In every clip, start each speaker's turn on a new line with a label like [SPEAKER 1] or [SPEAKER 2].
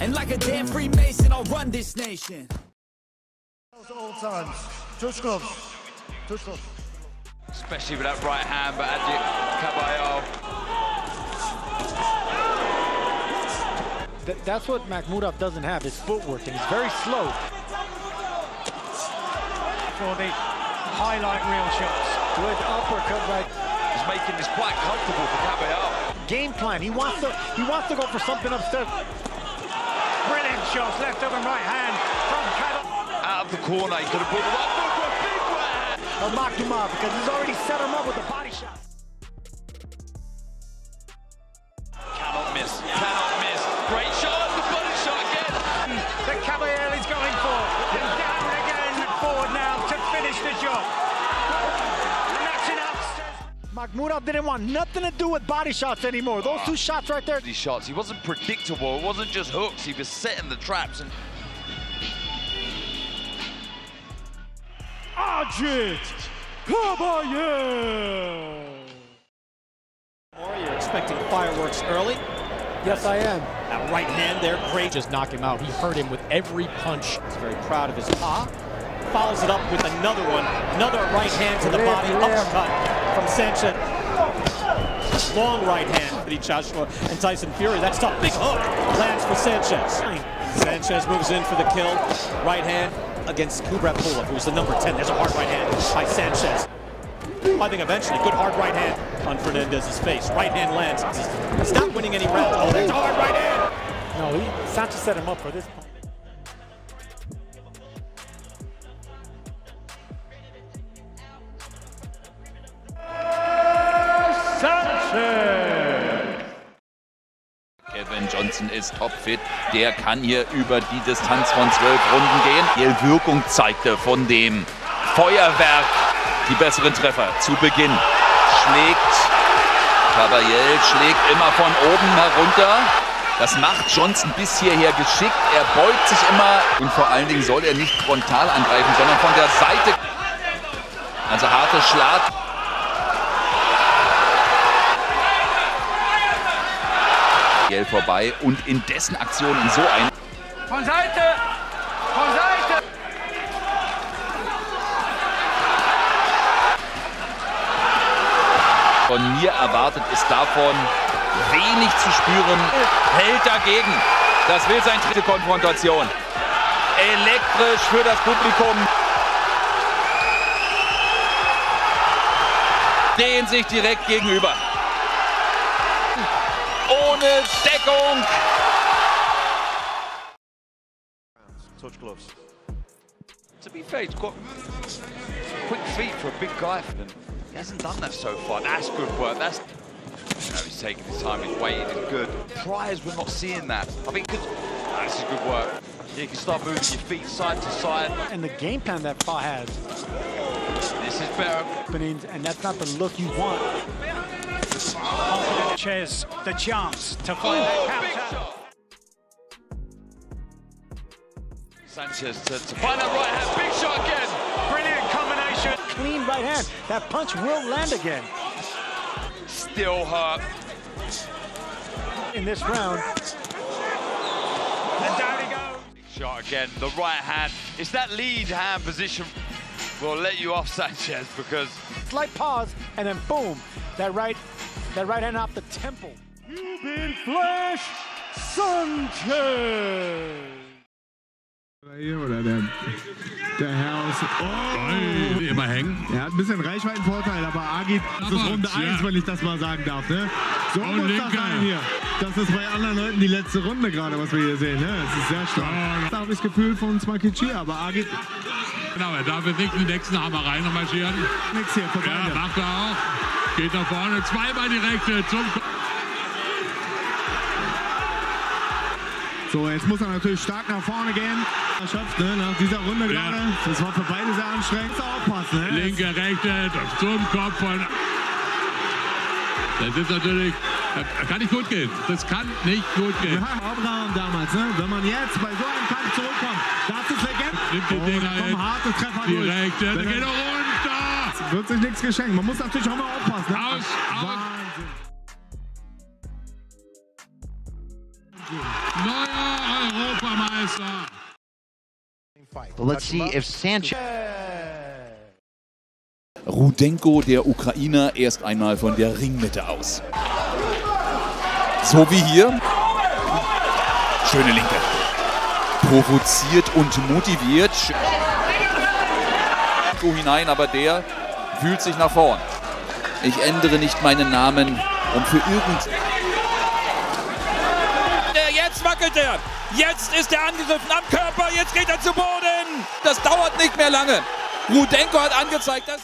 [SPEAKER 1] And like a damn Freemason, I'll run this nation.
[SPEAKER 2] Those old times. Touch gloves. Touch gloves.
[SPEAKER 3] especially with that right hand, but Agit Kabayel.
[SPEAKER 4] Th- that's what Makhmudov doesn't have, his footwork, and he's very slow.
[SPEAKER 5] for the highlight reel shots.
[SPEAKER 4] Good uppercut right.
[SPEAKER 3] He's making this quite comfortable for Kabayel.
[SPEAKER 4] Game plan. He wants to he wants to go for something upstairs.
[SPEAKER 5] Shots, left hook and right hand from.
[SPEAKER 3] Out of the corner, he could have put the right foot for a big right hand.
[SPEAKER 4] Of Makhmudov because he's already set him up with a body shot.
[SPEAKER 3] Cannot miss, cannot
[SPEAKER 4] Makhmudov didn't want nothing to do with body shots anymore. Those two shots right there.
[SPEAKER 3] These shots, he wasn't predictable. It wasn't just hooks. He was setting the traps. And
[SPEAKER 4] Agit Kabayel.
[SPEAKER 6] Or you're expecting fireworks early.
[SPEAKER 4] Yes, I am.
[SPEAKER 6] That right hand there, great. Just knock him out. He hurt him with every punch. He's very proud of his paw. Follows it up with another one. Another right hand to the body. Uppercut from Sanchez. Long right hand for Joshua and Tyson Fury. That's tough. Big hook lands for Sanchez. Sanchez moves in for the kill. Right hand against Kubrat Pulev, who's the number 10. There's a hard right hand by Sanchez. I think eventually, good hard right hand on Fernandez's face. Right hand lands. He's not winning any rounds. Oh, there's a hard right hand.
[SPEAKER 4] No, he, Sanchez set him up for this.
[SPEAKER 7] Kevin Johnson ist topfit. Der kann hier über die Distanz von zwölf Runden gehen. Die Wirkung zeigte von dem Feuerwerk die besseren Treffer zu Beginn. Schlägt, Caballel schlägt immer von oben herunter. Das macht Johnson bis hierher geschickt. Er beugt sich immer und vor allen Dingen soll er nicht frontal angreifen, sondern von der Seite. Also harte Schlag. Gel vorbei und in dessen Aktion in so ein
[SPEAKER 5] Von Seite! Von Seite!
[SPEAKER 7] von mir erwartet ist davon wenig zu spüren. Hält dagegen. Das will sein dritte Konfrontation. Elektrisch für das Publikum. Stehen sich direkt gegenüber. Ohne Deckung.
[SPEAKER 2] Touch gloves.
[SPEAKER 3] to be fair, he's got quick feet for a big guy for them. He hasn't done that so far. That's good work. That's you know, he's taking his time. he's waiting, is good. Priors, we're not seeing that. I think because this is good work. You can start moving your feet side to side.
[SPEAKER 4] And the game plan that Fa has,
[SPEAKER 3] This is better.
[SPEAKER 4] openings, and that's not the look you want.
[SPEAKER 5] Sanchez the chance to find
[SPEAKER 3] Oh,
[SPEAKER 5] that counter.
[SPEAKER 3] Sanchez to, to find that right hand. Big shot again.
[SPEAKER 5] Brilliant combination.
[SPEAKER 4] Clean right hand. That punch will land again
[SPEAKER 3] Still hurt.
[SPEAKER 4] in this round.
[SPEAKER 5] And down he goes.
[SPEAKER 3] Shot again. The right hand. It's that lead hand position. We'll let you off Sanchez because
[SPEAKER 4] Slight pause, and then boom, that right, that right hand off the temple. Cuban Flash Sanchez.
[SPEAKER 8] Hier oder der, der Herr aus. Oh,
[SPEAKER 9] Immer hängen.
[SPEAKER 8] er hat ein bisschen Reichweitenvorteil, aber Agit, das ist Runde
[SPEAKER 9] ja.
[SPEAKER 8] 1, wenn ich das mal sagen darf. Ne? So
[SPEAKER 9] Und
[SPEAKER 8] muss das
[SPEAKER 9] linker.
[SPEAKER 8] sein hier. Das ist bei anderen Leuten die letzte Runde gerade, was wir hier sehen. Ne? Das ist sehr stark.
[SPEAKER 9] Ja.
[SPEAKER 8] Da habe ich das Gefühl von Smakichi, aber Agit
[SPEAKER 9] Genau, er darf jetzt nicht den nächsten Hammer rein marschieren.
[SPEAKER 8] nichts hier vorbei.
[SPEAKER 9] Ja, macht er auch. Geht nach vorne, zweimal die rechte zum.
[SPEAKER 8] So, jetzt muss er natürlich stark nach vorne gehen. Erschöpft, ne? Nach dieser Runde
[SPEAKER 9] Ja.
[SPEAKER 8] gerade. Das war für beide sehr anstrengend. Aufpassen, ne?
[SPEAKER 9] Linke, rechte, zum Kopf von. Das ist natürlich. Das kann nicht gut gehen. Das kann nicht gut gehen.
[SPEAKER 8] Ja, Abraham damals, ne? Wenn man jetzt bei so einem Kampf zurückkommt, das ist Legende.
[SPEAKER 9] Nimmt die
[SPEAKER 8] Oh,
[SPEAKER 9] Dinger hin.
[SPEAKER 8] harte Treffer
[SPEAKER 9] Die
[SPEAKER 8] durch. Wenn
[SPEAKER 9] geht runter.
[SPEAKER 8] Wird sich nichts geschenkt. Man muss natürlich auch mal aufpassen. Ne?
[SPEAKER 9] Aus, aus.
[SPEAKER 8] Wahnsinn.
[SPEAKER 9] Neuer Europameister.
[SPEAKER 10] Well, let's see if Sanchez.
[SPEAKER 7] Rudenko, der Ukrainer, erst einmal von der Ringmitte aus. So wie hier. Schöne Linke. Provoziert und motiviert. Rudenko hinein, aber der fühlt sich nach vorn. Ich ändere nicht meinen Namen, um für irgend... Jetzt wackelt er. Jetzt ist er angegriffen am Körper. Jetzt geht er zu Boden. Das dauert nicht mehr lange. Rudenko hat angezeigt, dass...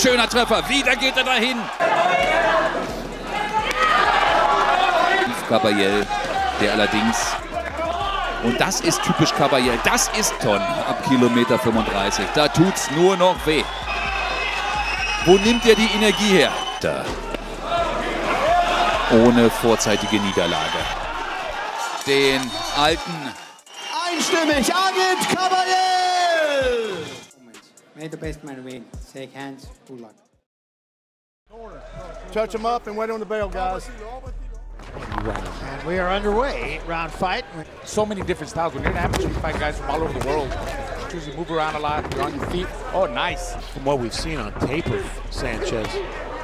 [SPEAKER 7] Schöner Treffer. Wieder geht er dahin. Caballel, der allerdings... Und das ist typisch Caballel. Das ist Ton ab Kilometer 35. Da tut's nur noch weh. Wo nimmt er die Energie her? Da. Ohne vorzeitige Niederlage. Den alten
[SPEAKER 2] Einstimmig, Agit Caballel!
[SPEAKER 11] May the best man win. Shake hands. Good luck.
[SPEAKER 2] Touch him up and wait on the bell, guys.
[SPEAKER 4] And we are underway. eight-round fight.
[SPEAKER 12] so many different styles. When you're in amateur, you fight guys from all over the world. Choose you move around a lot. You're on your feet. Oh, nice.
[SPEAKER 4] From what we've seen on tape of Sanchez.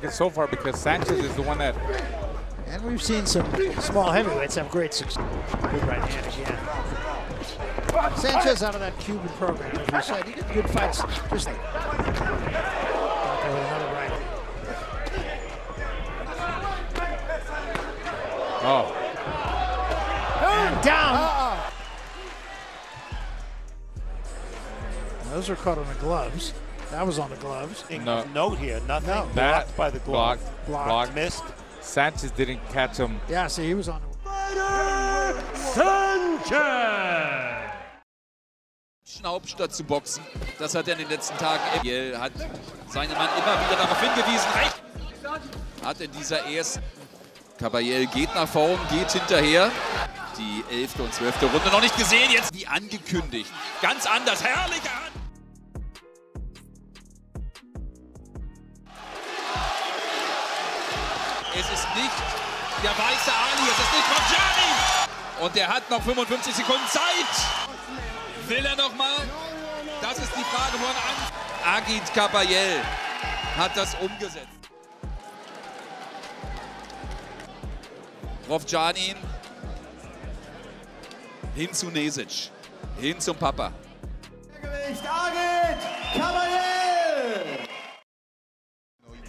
[SPEAKER 12] It's so far because Sanchez is the one that
[SPEAKER 4] And we've seen some small heavyweights have great success. Good right hand again. Sanchez out of that Cuban program, as we said, he did good fights. Just
[SPEAKER 12] Oh.
[SPEAKER 4] And down. Those are caught on the gloves. That was on the gloves.
[SPEAKER 12] No.
[SPEAKER 13] Note here, nothing
[SPEAKER 4] No.
[SPEAKER 12] that
[SPEAKER 13] blocked by the glove.
[SPEAKER 12] blocked,
[SPEAKER 4] Blocked.
[SPEAKER 12] blocked.
[SPEAKER 13] Missed.
[SPEAKER 12] Sanchez didn't catch him.
[SPEAKER 4] Yeah, see, he was on the.
[SPEAKER 7] Schnaubstadt zu boxen. Das hat er in den letzten Tagen. Hat seinen Mann immer wieder darauf hingewiesen. Hat in dieser ersten. Caballel geht nach vorn, geht hinterher. Die elfte und zwölfte Runde noch nicht gesehen. Jetzt wie angekündigt. Ganz anders. Herrliche Hand. Es ist nicht der weiße Ali, es ist nicht Rojani. Und er hat noch 55 Sekunden Zeit. Will er noch mal? Das ist die Frage von an. Agit Caballel hat das umgesetzt. Rovcanin hin zu Nesic, hin zum Papa.
[SPEAKER 2] Gewicht, Agit Kabayel!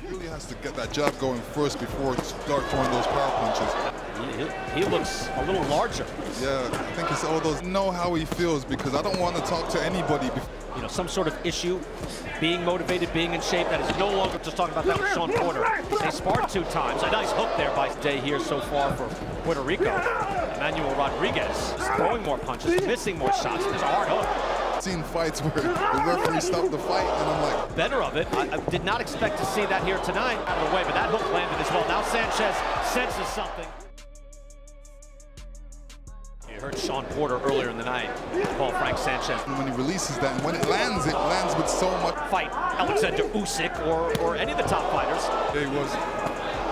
[SPEAKER 14] He really has to get that jab going first before start throwing those power punches.
[SPEAKER 6] He, he looks a little larger.
[SPEAKER 14] Yeah, I think it's all those know how he feels because I don't want to talk to anybody.
[SPEAKER 6] You know, some sort of issue, being motivated, being in shape. That is no longer just talking about that with Sean Porter. They sparred two times. A nice hook there by day here so far for Puerto Rico. Emmanuel Rodriguez is throwing more punches, missing more shots. There's a hard hook.
[SPEAKER 14] Seen fights where the referee stopped the fight and I'm like,
[SPEAKER 6] Better of it. I, I did not expect to see that here tonight. Out of the way, but that hook landed as well. Now Sanchez senses something. You heard Sean Porter earlier in the night call Frank Sanchez.
[SPEAKER 14] when he releases that and when it lands, it lands with so much.
[SPEAKER 6] Fight Alexander Usyk or, or any of the top fighters.
[SPEAKER 14] There he was.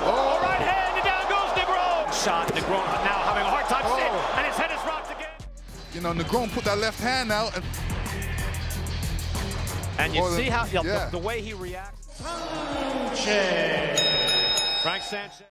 [SPEAKER 6] Oh, right hand, and down goes Negron. Shot, Negron now having a hard time
[SPEAKER 14] Oh.
[SPEAKER 6] sitting, and his head is rocked again.
[SPEAKER 14] You know, Negron put that left hand out and.
[SPEAKER 6] And you
[SPEAKER 14] Oh, the-
[SPEAKER 6] see how you
[SPEAKER 14] yeah.
[SPEAKER 6] the, the way he reacts. Frank Sanchez.